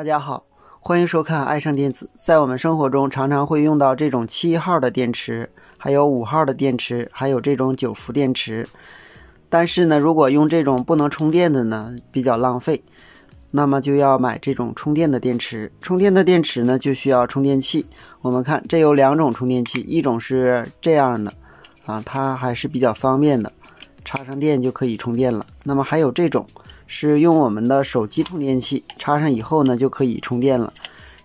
大家好，欢迎收看爱上电子。在我们生活中，常常会用到这种七号的电池，还有五号的电池，还有这种九伏电池。但是呢，如果用这种不能充电的呢，比较浪费，那么就要买这种充电的电池。充电的电池呢，就需要充电器。我们看，这有两种充电器，一种是这样的，啊，它还是比较方便的，插上电就可以充电了。那么还有这种。是用我们的手机充电器插上以后呢，就可以充电了。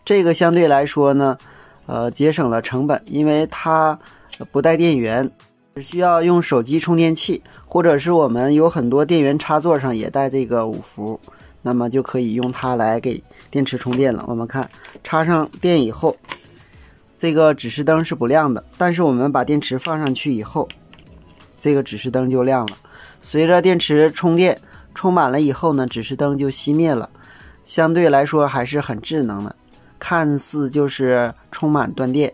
这个相对来说呢，呃，节省了成本，因为它不带电源，只需要用手机充电器，或者是我们有很多电源插座上也带这个五伏，那么就可以用它来给电池充电了。我们看，插上电以后，这个指示灯是不亮的，但是我们把电池放上去以后，这个指示灯就亮了。随着电池充电。充满了以后呢，指示灯就熄灭了，相对来说还是很智能的，看似就是充满断电。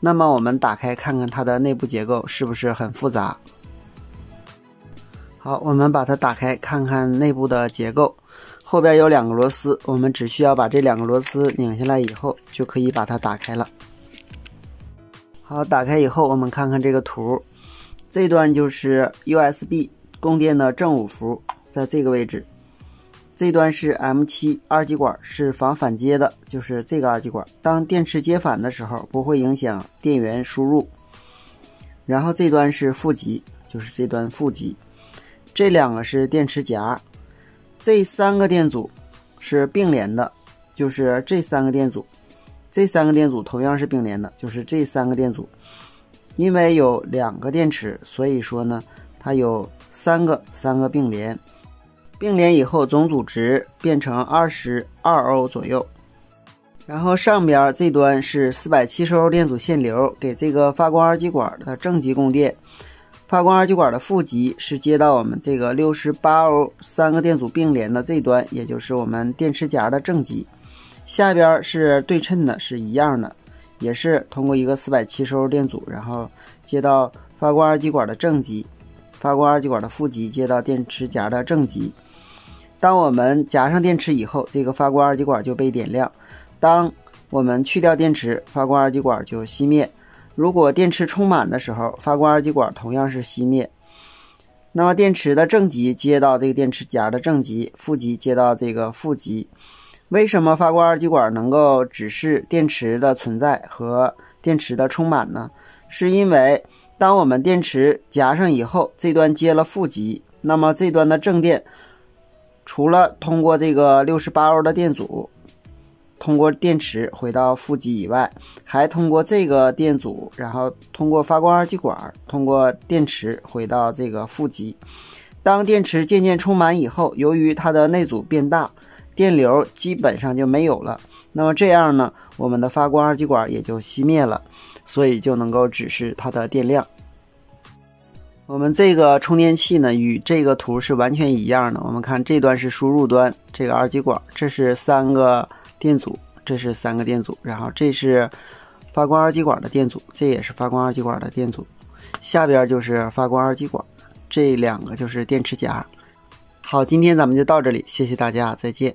那么我们打开看看它的内部结构是不是很复杂？好，我们把它打开看看内部的结构，后边有两个螺丝，我们只需要把这两个螺丝拧下来以后，就可以把它打开了。好，打开以后，我们看看这个图，这段就是 USB 供电的正五伏。在这个位置，这端是 M7 二极管，是防反接的，就是这个二极管。当电池接反的时候，不会影响电源输入。然后这端是负极，就是这端负极。这两个是电池夹，这三个电阻是并联的，就是这三个电阻。这三个电阻同样是并联的，就是这三个电阻。因为有两个电池，所以说呢，它有三个三个并联。并联以后，总阻值变成二十二欧左右。然后上边这端是四百七十欧电阻限流，给这个发光二极管的正极供电。发光二极管的负极是接到我们这个六十八欧三个电阻并联的这端，也就是我们电池夹的正极。下边是对称的，是一样的，也是通过一个四百七十欧电阻，然后接到发光二极管的正极，发光二极管的负极接到电池夹的正极。当我们夹上电池以后，这个发光二极管就被点亮。当我们去掉电池，发光二极管就熄灭。如果电池充满的时候，发光二极管同样是熄灭。那么电池的正极接到这个电池夹的正极，负极接到这个负极。为什么发光二极管能够指示电池的存在和电池的充满呢？是因为当我们电池夹上以后，这端接了负极，那么这端的正电。除了通过这个六十八欧的电阻，通过电池回到负极以外，还通过这个电阻，然后通过发光二极管，通过电池回到这个负极。当电池渐渐充满以后，由于它的内阻变大，电流基本上就没有了。那么这样呢，我们的发光二极管也就熄灭了，所以就能够指示它的电量。我们这个充电器呢，与这个图是完全一样的。我们看这端是输入端，这个二极管，这是三个电阻，这是三个电阻，然后这是发光二极管的电阻，这也是发光二极管的电阻。下边就是发光二极管，这两个就是电池夹。好，今天咱们就到这里，谢谢大家，再见。